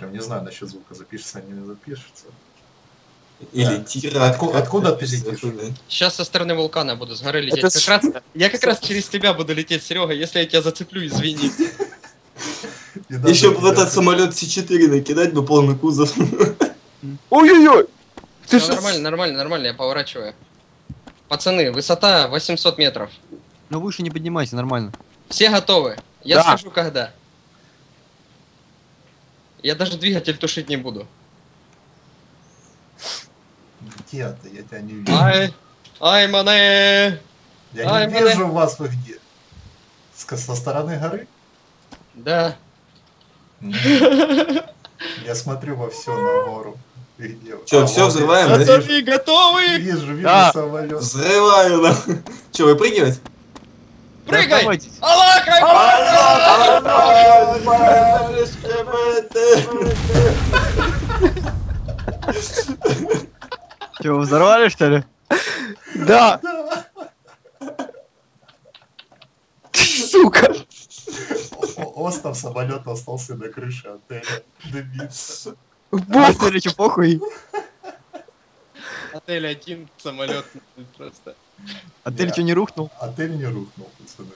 посмотрим. Не знаю, насчет звука запишется, не запишется. Или Да. тира. Отку- откуда ты летишь? Сейчас со стороны вулкана буду с горы лететь. Это Как с- раз, я как раз через тебя буду лететь, Серега. Если я тебя зацеплю, извини. Еще бы в этот самолет С4 накидать бы полный кузов. Ой-ой-ой! Нормально, нормально, нормально, я поворачиваю. Пацаны, высота 800 метров. Но выше не поднимайся, нормально. Все готовы? Я Да. скажу, когда. Я даже двигатель тушить не буду. Где ты? Я тебя не вижу. Ай, ай, мане. Я ай, не мене- вижу вас, вы где? С- Со стороны горы? Да. Я смотрю во все на гору. Чё, А, вот взрываем, я- да? Готовы? вижу, вижу Да. самолет. Взрываю, нахуй. Че, выпрыгивать? Прыгай! Оставайтесь. Че, взорвали, что ли? Да! Сука! Остов самолет остался на крыше отеля. Дымится. Бог! Или что, похуй? Отель один, самолет просто. Отель что, не рухнул? Отель не рухнул, пацаны.